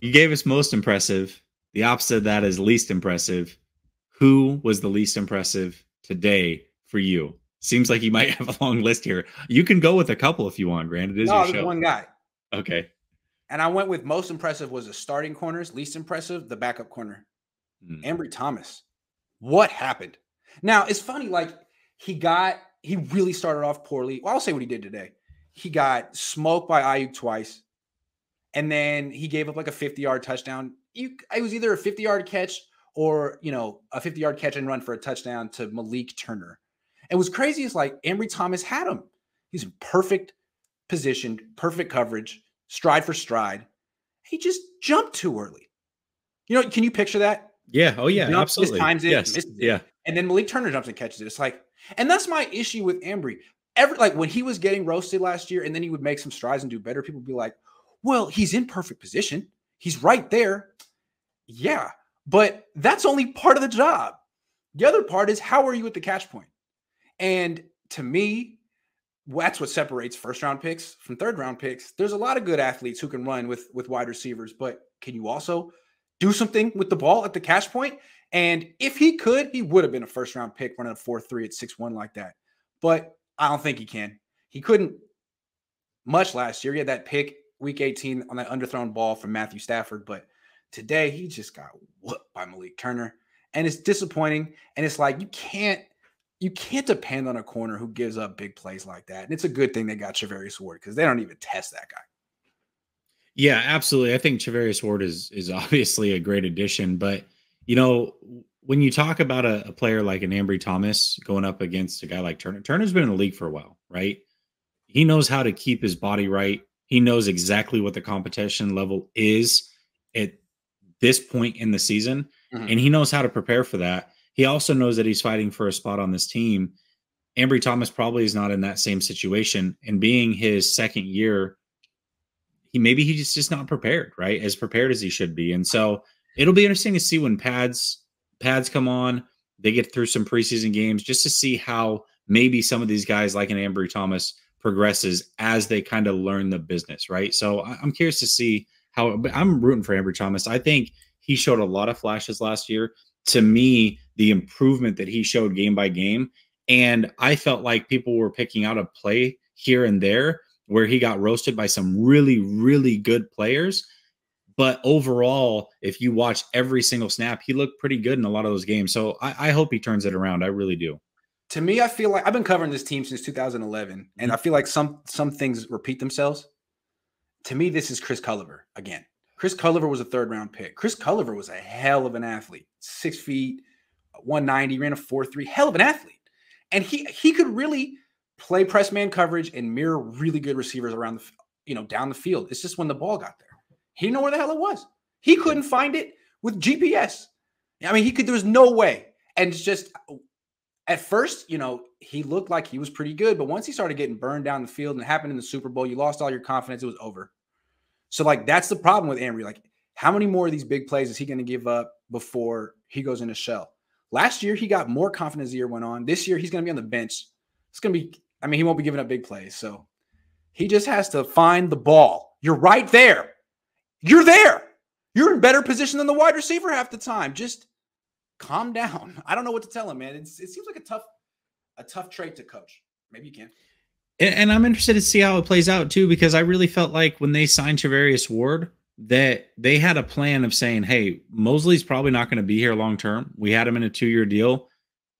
You gave us most impressive. The opposite of that is least impressive. Who was the least impressive today for you? Seems like you might have a long list here. You can go with a couple if you want, Grant. It is no, your show. one guy. Okay. And I went with most impressive was the starting corners, least impressive, the backup corner. Hmm. Ambry Thomas. What happened? Now it's funny, like he got he really started off poorly. Well, I'll say what he did today. He got smoked by Aiyuk twice, and then he gave up like a 50 yard touchdown. You, it was either a 50 yard catch or you know a 50 yard catch and run for a touchdown to Malik Turner. And what's crazy is like Ambry Thomas had him. He's in perfect position, perfect coverage, stride for stride. He just jumped too early. You know, can you picture that? Yeah. Oh yeah. Absolutely. Times it, yes. it. Yeah. And then Malik Turner jumps and catches it. It's like, and that's my issue with Ambry. Every like when he was getting roasted last year, and then he would make some strides and do better. People would be like, "Well, he's in perfect position. He's right there." Yeah, but that's only part of the job. The other part is how are you at the catch point? And to me, that's what separates first round picks from third round picks. There's a lot of good athletes who can run with with wide receivers, but can you also do something with the ball at the catch point? And if he could, he would have been a first round pick running a 4 3 at 6 1 like that. But I don't think he can. He couldn't much last year. He had that pick week 18 on that underthrown ball from Matthew Stafford. But today, he just got whooped by Malik Turner. And it's disappointing. And it's like, you can't. You can't depend on a corner who gives up big plays like that. And it's a good thing they got Charvarius Ward because they don't even test that guy. Yeah, absolutely. I think Charvarius Ward is is obviously a great addition, but you know, when you talk about a, a, player like an Ambry Thomas going up against a guy like Turner, Turner's been in the league for a while, right? He knows how to keep his body right. He knows exactly what the competition level is at this point in the season, mm-hmm. and he knows how to prepare for that. He also knows that he's fighting for a spot on this team. Ambry Thomas probably is not in that same situation, and being his second year, he maybe he's just not prepared, right? As prepared as he should be, and so it'll be interesting to see when pads pads come on. They get through some preseason games just to see how maybe some of these guys, like an Ambry Thomas, progresses as they kind of learn the business, right? So I'm curious to see how. But I'm rooting for Ambry Thomas. I think he showed a lot of flashes last year. To me, the improvement that he showed game by game, and I felt like people were picking out a play here and there where he got roasted by some really, really good players but overall, if you watch every single snap, he looked pretty good in a lot of those games. So I, I hope he turns it around. I really do. To me, I feel like I've been covering this team since 2011, and mm-hmm. I feel like some some things repeat themselves. To me, this is Chris Culliver again. Chris Culliver was a third round pick. Chris Culliver was a hell of an athlete. Six feet, 190, ran a 4-3, hell of an athlete. And he he could really play press man coverage and mirror really good receivers around the you know down the field. It's just when the ball got there. He didn't know where the hell it was. He couldn't find it with GPS. I mean, he could, there was no way. And it's just at first, you know, he looked like he was pretty good, but once he started getting burned down the field and it happened in the Super Bowl, you lost all your confidence. It was over. So, like, that's the problem with Ambry. Like, how many more of these big plays is he going to give up before he goes in a shell? Last year, he got more confidence as the year went on. This year, he's going to be on the bench. It's going to be, I mean, he won't be giving up big plays. So he just has to find the ball. You're right there. You're there. You're in better position than the wide receiver half the time. Just calm down. I don't know what to tell him, man. It's, it seems like a tough, a tough trait to coach. Maybe you can. And, and I'm interested to see how it plays out too, because I really felt like when they signed Charvarius Ward, that they had a plan of saying, "Hey, Moseley's probably not going to be here long term. We had him in a two year deal.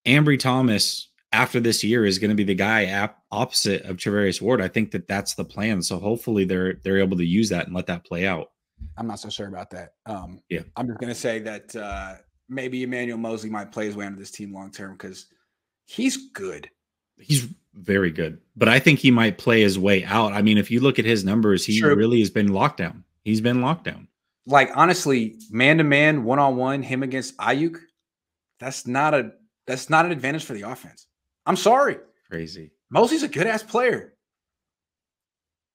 Ambry Thomas after this year is going to be the guy ap- opposite of Charvarius Ward. I think that that's the plan. So hopefully they're they're able to use that and let that play out. I'm not so sure about that. Um, yeah, I'm just going to say that uh, maybe Emmanuel Moseley might play his way into this team long term because he's good. He's very good, but I think he might play his way out. I mean, if you look at his numbers, he True. really has been locked down. He's been locked down. Like honestly, man to man, one on one, him against Aiyuk, that's not a that's not an advantage for the offense. I'm sorry. Crazy. Moseley's a good ass player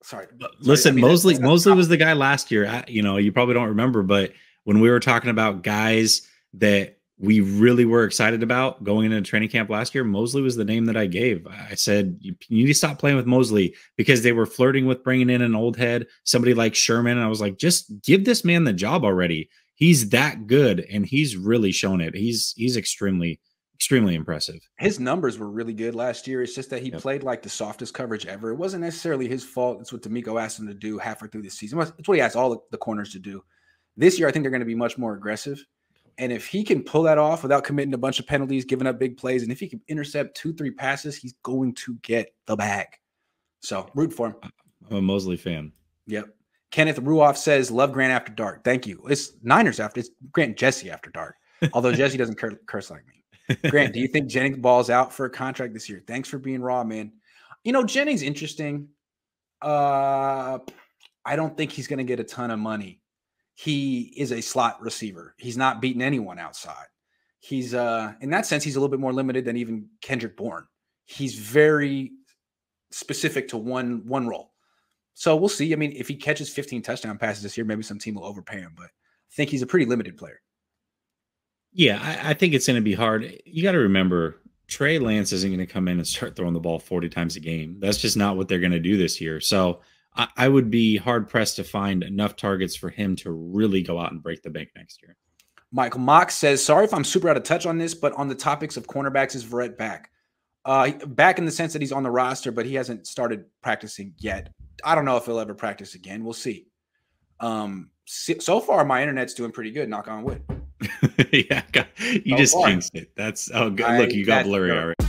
sorry. Listen, I mean, Moseley Moseley was the guy last year. You know, you probably don't remember, but when we were talking about guys that we really were excited about going into training camp last year, Moseley was the name that I gave. I said, you, need to stop playing with Moseley because they were flirting with bringing in an old head, somebody like Sherman. And I was like, just give this man the job already. He's that good and he's really shown it. He's he's extremely extremely impressive. His numbers were really good last year. It's just that he yep. played like the softest coverage ever. It wasn't necessarily his fault. It's what DeMeco asked him to do halfway through the season. It's what he asked all the corners to do. This year, I think they're going to be much more aggressive. And if he can pull that off without committing a bunch of penalties, giving up big plays, and if he can intercept two, three passes, he's going to get the bag. So root for him. I'm a Moseley fan. Yep. Kenneth Ruoff says, "Love Grant after dark." Thank you. It's Niners after. It's Grant Jessie after dark. Although Jessie doesn't cur- curse like me. Grant, do you think Jennings balls out for a contract this year? Thanks for being raw, man. You know Jennings interesting. Uh, I don't think he's going to get a ton of money he is a slot receiver. He's not beating anyone outside. He's uh in that sense, he's a little bit more limited than even Kendrick Bourne. He's very specific to one one role. So we'll see. I mean, if he catches 15 touchdown passes this year, maybe some team will overpay him, but I think he's a pretty limited player. Yeah, I, I think it's going to be hard. You got to remember, Trey Lance isn't going to come in and start throwing the ball 40 times a game. That's just not what they're going to do this year. So I, I would be hard pressed to find enough targets for him to really go out and break the bank next year. Michael Mock says, "Sorry if I'm super out of touch on this, but on the topics of cornerbacks, is Verrett back? Uh, back in the sense that he's on the roster, but he hasn't started practicing yet. I don't know if he'll ever practice again. We'll see. Um, so far, my internet's doing pretty good. Knock on wood. yeah, you so just far. jinxed it. That's oh good. Look, you got blurry already.